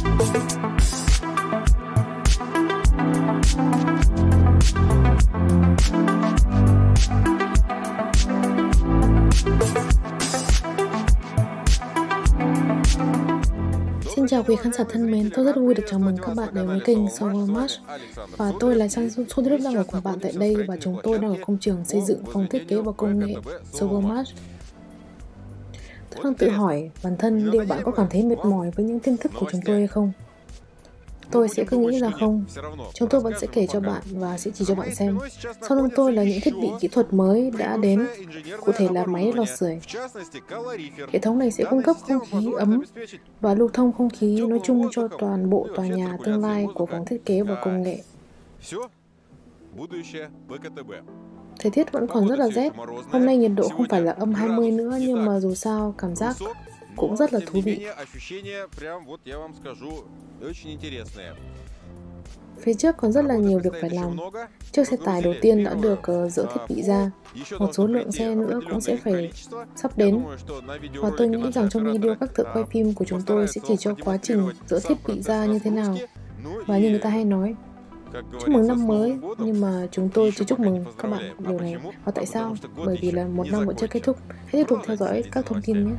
Xin chào quý khán giả thân mến, tôi rất vui được chào mừng các bạn đến với kênh Solar Match và tôi là Sang Sô Đức đang ở cùng bạn tại đây và chúng tôi đang ở công trường xây dựng phòng thiết kế và công nghệ Solar Match Tôi đang tự hỏi bản thân liệu bạn có cảm thấy mệt mỏi với những tin tức của chúng tôi hay không? Tôi sẽ cứ nghĩ là không. Chúng tôi vẫn sẽ kể cho bạn và sẽ chỉ cho bạn xem. Sau lưng tôi là những thiết bị kỹ thuật mới đã đến, cụ thể là máy lò sưởi. Hệ thống này sẽ cung cấp không khí ấm và lưu thông không khí nói chung cho toàn bộ tòa nhà tương lai của phòng thiết kế và công nghệ. Thời tiết vẫn còn rất là rét. Hôm nay nhiệt độ không phải là âm 20 nữa nhưng mà dù sao cảm giác cũng rất là thú vị. Phía trước còn rất là nhiều việc phải làm. Chiếc xe tải đầu tiên đã được ờ, dỡ thiết bị ra. Một số lượng xe nữa cũng sẽ phải sắp đến. Và tôi nghĩ rằng trong video các thợ quay phim của chúng tôi sẽ chỉ cho quá trình dỡ thiết bị ra như thế nào. Và như người ta hay nói, chúc mừng năm mới nhưng mà chúng tôi chưa chúc mừng các bạn điều này. và tại sao? bởi vì là một năm vẫn chưa kết thúc. Hãy tiếp tục theo dõi các thông tin nhé.